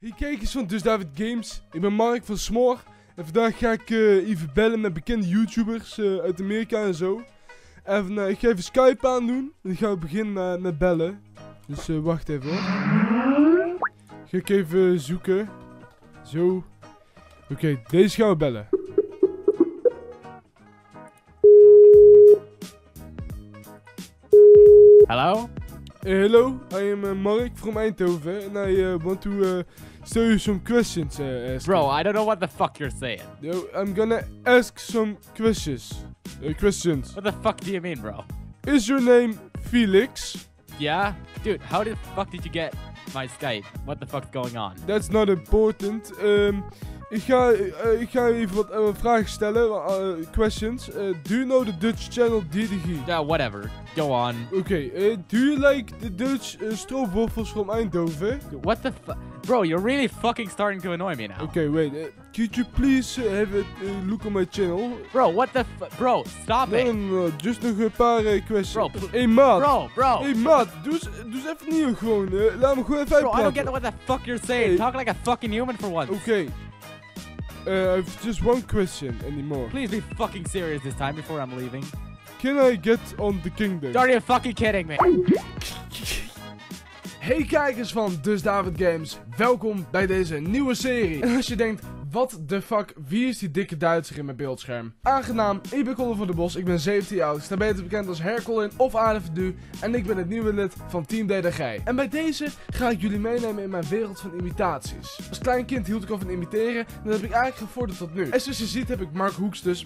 Hey kijkers van Dus David Games, ik ben Mark van Smoor en vandaag ga ik eh, even bellen met bekende YouTubers eh, uit Amerika en zo. En eh, ik ga even Skype aandoen en ik ga beginnen eh, met bellen. Dus wacht even hoor. Ga ik even zoeken. Zo. Oké, deze gaan we bellen. Hello? Uh, hello, I am uh, Mark from Eindhoven and I uh, want to uh, show you some questions. Uh, ask Bro, I don't know what the fuck you're saying. Yo, I'm gonna ask some questions. Uh, questions. What the fuck do you mean, bro? Is your name Felix? Yeah? Dude, how the fuck did you get my Skype? What the fuck's going on? That's not important. Um, ik, ga, uh, ik ga even wat uh, vragen stellen. Uh, questions. Do you know the Dutch channel DDG? Yeah, whatever. Go on. Okay. Uh, do you like the Dutch stroopwafels from Eindhoven? What the fuck? Bro, you're really fucking starting to annoy me now. Okay, wait. Could you please have a look on my channel? Bro, what the fuck? Bro, stop it. nee, just nog een paar questions. Bro, hey, maat. Bro, bro. Hey, maat. Doe eens, even nieuw gewoon. Laat me gewoon even Bro, I don't uitpraten. get what the fuck you're saying. Hey. Talk like a fucking human for once. Okay. Uh, I've just one question anymore. Please be fucking serious this time before I'm leaving. Can I get on the kingdom? Are you fucking kidding me? Hey kijkers van Dus David Games, welkom bij deze nieuwe serie. En als je denkt, wat de fuck, wie is die dikke Duitser in mijn beeldscherm? Aangenaam, ik ben Colin van der Bos, ik ben 17 jaar oud, sta beter bekend als Hercolin of Aardeverdu en ik ben het nieuwe lid van Team DDG. En bij deze ga ik jullie meenemen in mijn wereld van imitaties. Als klein kind hield ik al van imiteren en dat heb ik eigenlijk gevorderd tot nu. En zoals je ziet heb ik Mark Hoeks dus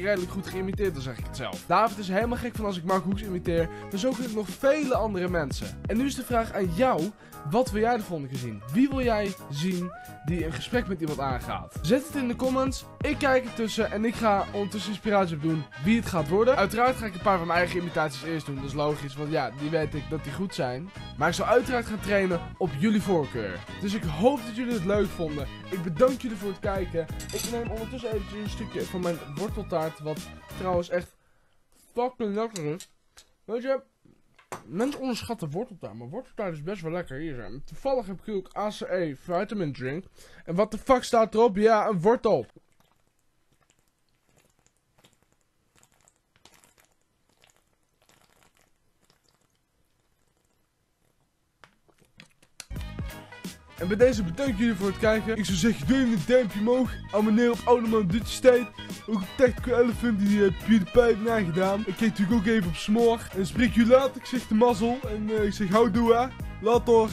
redelijk goed geïmiteerd, dan zeg ik het zelf. David is helemaal gek van als ik Mark Hoeks imiteer, maar zo kun ik nog vele andere mensen. En nu is de vraag aan jou, wat wil jij de volgende zien? Wie wil jij zien die een gesprek met iemand aangaat? Zet het in de comments, ik kijk ertussen en ik ga ondertussen inspiratie op doen wie het gaat worden. Uiteraard ga ik een paar van mijn eigen imitaties eerst doen, dat is logisch, want ja, die weet ik dat die goed zijn. Maar ik zal uiteraard gaan trainen op jullie voorkeur. Dus ik hoop dat jullie het leuk vonden. Ik bedank jullie voor het kijken. Ik neem ondertussen eventjes een stukje van mijn worteltaart, wat trouwens echt fucking lekker is. Weet je, mensen onderschatten worteltaart, maar worteltaart is best wel lekker. Hier zijn. Toevallig heb ik ook ACE vitamin drink. En wat de fuck staat erop? Ja, een wortel. En bij deze bedank ik jullie voor het kijken. Ik zou zeggen, doe even een duimpje omhoog. Abonneer op Oudeman Dutch State. Ook op Tactical Elephant, die uh, PewDiePie heeft nagedaan. Ik kijk natuurlijk ook even op Smoor. En spreek jullie later. Ik zeg de mazzel. En eh, ik zeg houdoe hè. Later.